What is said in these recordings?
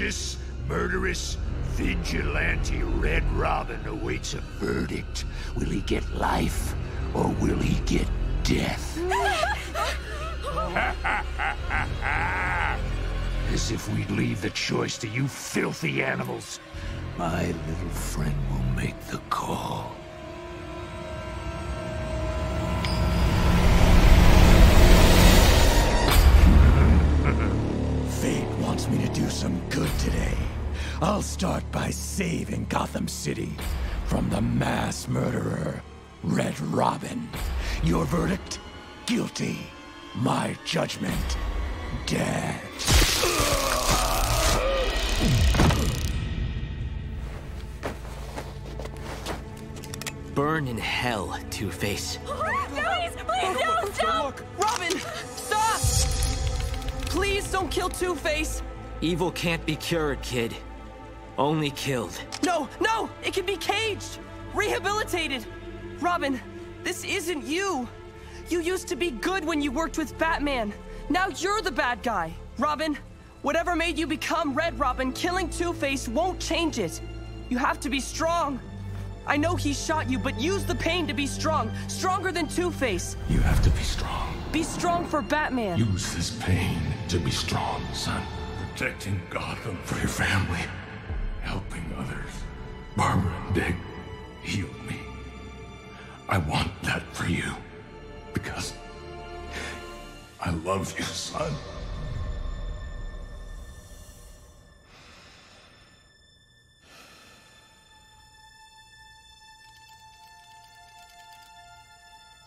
vicious, murderous, vigilante Red Robin awaits a verdict. Will he get life, or will he get death? As if we'd leave the choice to you filthy animals. My little friend will make the call. I'll start by saving Gotham City from the mass murderer, Red Robin. Your verdict? Guilty. My judgment? Dead. Burn in hell, Two-Face. Please, please don't stop! Robin, stop! Please don't kill Two-Face. Evil can't be cured, kid. Only killed. No, no, it can be caged, rehabilitated. Robin, this isn't you. You used to be good when you worked with Batman. Now you're the bad guy. Robin, whatever made you become Red Robin, killing Two-Face won't change it. You have to be strong. I know he shot you, but use the pain to be strong. Stronger than Two-Face. You have to be strong. Be strong for Batman. Use this pain to be strong, son. Protecting Gotham for your family. Helping others. Barbara and Dick healed me. I want that for you. Because I love you, son.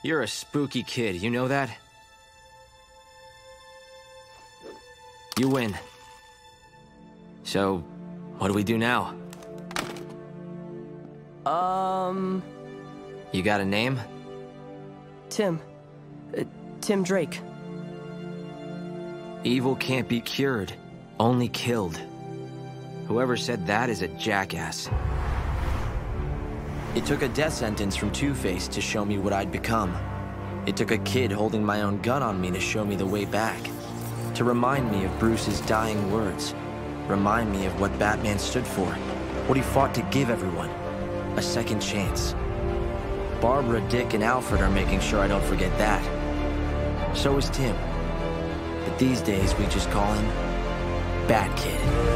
You're a spooky kid, you know that? You win. So, what do we do now? Um, You got a name? Tim. Uh, Tim Drake. Evil can't be cured, only killed. Whoever said that is a jackass. It took a death sentence from Two-Face to show me what I'd become. It took a kid holding my own gun on me to show me the way back. To remind me of Bruce's dying words. Remind me of what Batman stood for. What he fought to give everyone. A second chance. Barbara, Dick, and Alfred are making sure I don't forget that. So is Tim. But these days we just call him Bat Kid.